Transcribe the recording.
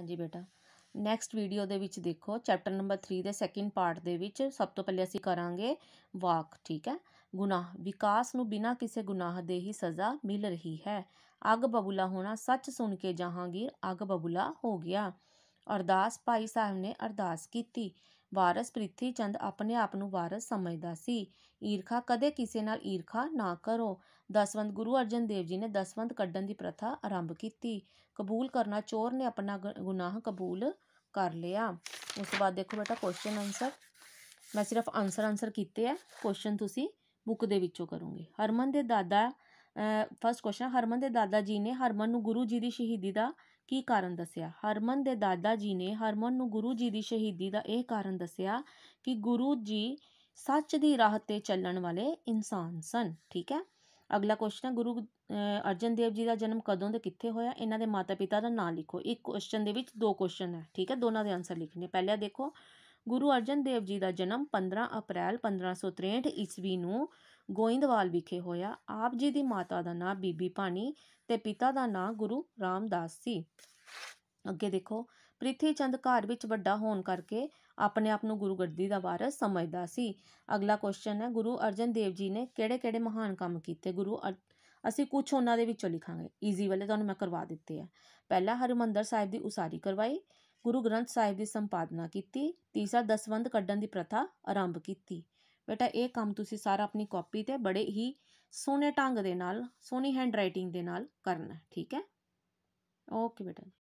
ਹਾਂਜੀ ਬੇਟਾ। Next video ਦੇ ਵਿੱਚ ਦੇਖੋ ਚੈਪਟਰ ਨੰਬਰ 3 ਦੇ ਸੈਕਿੰਡ ਪਾਰਟ ਦੇ ਵਿੱਚ ਸਭ ਤੋਂ ਪਹਿਲੇ ਅਸੀਂ ਕਰਾਂਗੇ ਵਾਕ, ਠੀਕ ਹੈ? ਗੁਨਾਹ, ਵਿਕਾਸ ਨੂੰ ਬਿਨਾਂ ਕਿਸੇ ਗੁਨਾਹ ਦੇ ਹੀ ਸਜ਼ਾ ਮਿਲ ਰਹੀ ਹੈ। ਅੱਗ ਬਬੂਲਾ ਹੋਣਾ ਸੱਚ ਸੁਣ ਕੇ ਜਹਾਂਗੀਰ ਅੱਗ ਬਬੂਲਾ ਹੋ ਗਿਆ। ਅਰਦਾਸ ਭਾਈ ਸਾਹਿਬ ਨੇ ਅਰਦਾਸ ਕੀਤੀ। ਵਾਰਸ ਪ੍ਰਿਥੀ ਚੰਦ ਆਪਣੇ ਆਪ ਨੂੰ ਵਾਰਸ ਸਮਝਦਾ ਸੀ। ਈਰਖਾ ਕਦੇ ਕਿਸੇ ਨਾਲ ਈਰਖਾ ਨਾ ਕਰੋ। ਦਸਵੰਦ ਗੁਰੂ ਅਰਜਨ ਦੇਵ ਜੀ ਨੇ ਦਸਵੰਦ ਕੱਢਣ ਦੀ ਪ੍ਰਥਾ ਆਰੰਭ ਕੀਤੀ। ਕਬੂਲ ਕਰਨਾ ਚੋਰ ਨੇ ਆਪਣਾ ਗ- ਗੁਨਾਹ ਕਬੂਲ ਕਰ ਲਿਆ। ਉਸ ਤੋਂ ਬਾਅਦ ਦੇਖੋ ਬੇਟਾ ਕੁਐਸਚਨ ਆਨਸਰ ਮੈਂ ਸਿਰਫ ਆਨਸਰ ਆਨਸਰ ਕੀਤੇ ਆ। ਕੁਐਸਚਨ ਤੁਸੀਂ ਬੁੱਕ ਦੇ ਵਿੱਚੋਂ ਕਰੋਗੇ। ਹਰਮਨ ਦੇ ਦਾਦਾ ਫਸਟ ਕੁਐਸਚਨ ਹਰਮਨ ਦੇ ਦਾਦਾ ਜੀ ਨੇ ਹਰਮਨ ਨੂੰ ਗੁਰੂ ਜੀ ਦੀ ਸ਼ਹੀਦੀ ਦਾ ਕੀ ਕਾਰਨ ਦੱਸਿਆ? ਹਰਮਨ ਦੇ ਦਾਦਾ ਜੀ ਨੇ ਹਰਮਨ ਨੂੰ ਗੁਰੂ ਜੀ ਦੀ ਸ਼ਹੀਦੀ ਦਾ ਇਹ ਕਾਰਨ ਦੱਸਿਆ ਕਿ ਗੁਰੂ ਜੀ ਸੱਚ ਦੀ ਰਾਹ ਤੇ ਚੱਲਣ ਵਾਲੇ ਇਨਸਾਨ ਸਨ, ਠੀਕ ਹੈ? ਅਗਲਾ ਕੁਐਸਚਨ ਹੈ ਗੁਰੂ ਅਰਜਨ ਦੇਵ ਜੀ ਦਾ ਜਨਮ ਕਦੋਂ ਤੇ ਕਿੱਥੇ ਹੋਇਆ? ਇਹਨਾਂ ਦੇ ਮਾਤਾ ਪਿਤਾ ਦਾ ਨਾਮ ਲਿਖੋ। ਇੱਕ ਕੁਐਸਚਨ ਦੇ ਵਿੱਚ ਦੋ ਕੁਐਸਚਨ ਹੈ, ਠੀਕ ਹੈ? ਦੋਨਾਂ ਦੇ ਆਨਸਰ ਲਿਖਣੇ। ਪਹਿਲਾ ਦੇਖੋ, ਗੁਰੂ ਅਰਜਨ ਦੇਵ ਜੀ ਦਾ ਜਨਮ 15 ਅਪ੍ਰੈਲ 1563 ਈਸਵੀ ਨੂੰ ਗੋਇੰਦਵਾਲ ਵਿਖੇ ਹੋਇਆ। ਆਪ ਜੀ ਦੀ ਮਾਤਾ ਦਾ ਨਾਂ ਬੀਬੀ ਭਾਨੀ ਤੇ ਪਿਤਾ ਦਾ ਨਾਂ ਗੁਰੂ ਰਾਮਦਾਸ ਸੀ। ਅੱਗੇ ਦੇਖੋ ਪ੍ਰਿਥੀ ਚੰਦ ਘਰ ਵਿੱਚ ਵੱਡਾ ਹੋਣ ਕਰਕੇ ਆਪਣੇ ਆਪ ਨੂੰ ਗੁਰੂ ਗੱਦੀ ਦਾ ਵਾਰਸ ਸਮਝਦਾ ਸੀ। ਅਗਲਾ ਕੁਐਸਚਨ ਹੈ, ਗੁਰੂ ਅਰਜਨ ਦੇਵ ਜੀ ਨੇ ਕਿਹੜੇ-ਕਿਹੜੇ ਮਹਾਨ ਕੰਮ ਕੀਤੇ? ਗੁਰੂ ਅਰ- ਅਸੀਂ ਕੁਝ ਉਹਨਾਂ ਦੇ ਵਿੱਚੋਂ ਲਿਖਾਂਗੇ। ਈਜ਼ੀ ਵਾਲੇ ਤੁਹਾਨੂੰ ਮੈਂ ਕਰਵਾ ਦਿੱਤੇ ਆ। ਪਹਿਲਾ, ਹਰਿਮੰਦਰ ਸਾਹਿਬ ਦੀ ਉਸਾਰੀ ਕਰਵਾਈ। ਗੁਰੂ ਗ੍ਰੰਥ ਸਾਹਿਬ ਦੀ ਸੰਪਾਦਨਾ ਕੀਤੀ। ਤੀਸਰਾ, ਦਸਵੰਧ ਕੱਢਣ ਦੀ ਪ੍ਰਥਾ ਆਰੰਭ ਕੀਤੀ। ਬੇਟਾ ਇਹ ਕੰਮ ਤੁਸੀਂ ਸਾਰਾ ਆਪਣੀ ਕਾਪੀ ਤੇ ਬੜੇ ਹੀ ਸੋਹਣੇ ਢੰਗ ਦੇ ਨਾਲ, ਸੋਹਣੀ ਹੈਂਡਰਾਈਟਿੰਗ ਦੇ ਨਾਲ ਕਰਨਾ, ਠੀਕ ਹੈ? ਓਕੇ ਬੇਟਾ